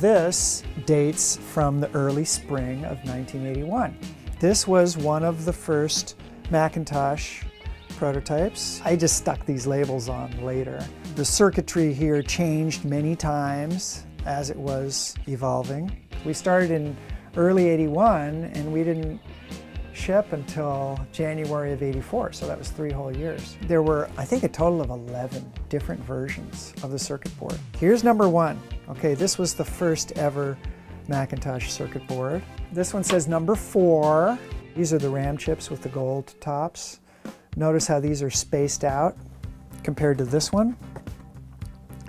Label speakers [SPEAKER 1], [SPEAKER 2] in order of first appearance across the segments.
[SPEAKER 1] This dates from the early spring of 1981. This was one of the first Macintosh prototypes. I just stuck these labels on later. The circuitry here changed many times as it was evolving. We started in early 81 and we didn't ship until January of 84, so that was three whole years. There were, I think, a total of 11 different versions of the circuit board. Here's number one. Okay, this was the first ever Macintosh circuit board. This one says number four. These are the RAM chips with the gold tops. Notice how these are spaced out compared to this one.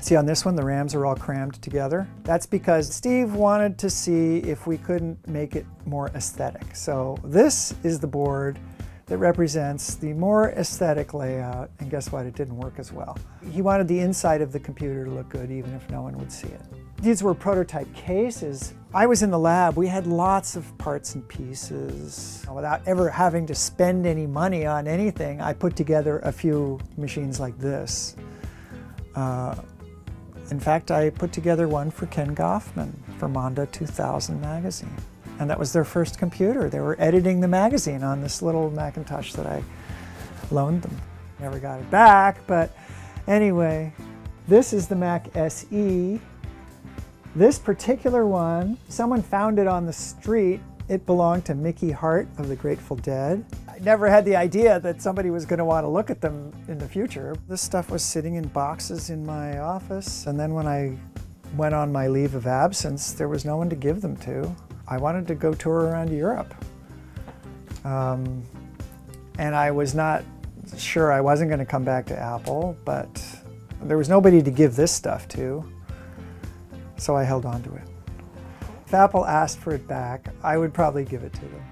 [SPEAKER 1] See on this one, the RAMs are all crammed together. That's because Steve wanted to see if we couldn't make it more aesthetic. So this is the board that represents the more aesthetic layout, and guess what, it didn't work as well. He wanted the inside of the computer to look good even if no one would see it. These were prototype cases. I was in the lab, we had lots of parts and pieces. Without ever having to spend any money on anything, I put together a few machines like this. Uh, in fact, I put together one for Ken Goffman for Mondo 2000 magazine. And that was their first computer. They were editing the magazine on this little Macintosh that I loaned them. Never got it back, but anyway, this is the Mac SE. This particular one, someone found it on the street. It belonged to Mickey Hart of the Grateful Dead never had the idea that somebody was going to want to look at them in the future. This stuff was sitting in boxes in my office, and then when I went on my leave of absence, there was no one to give them to. I wanted to go tour around Europe. Um, and I was not sure I wasn't going to come back to Apple, but there was nobody to give this stuff to, so I held on to it. If Apple asked for it back, I would probably give it to them.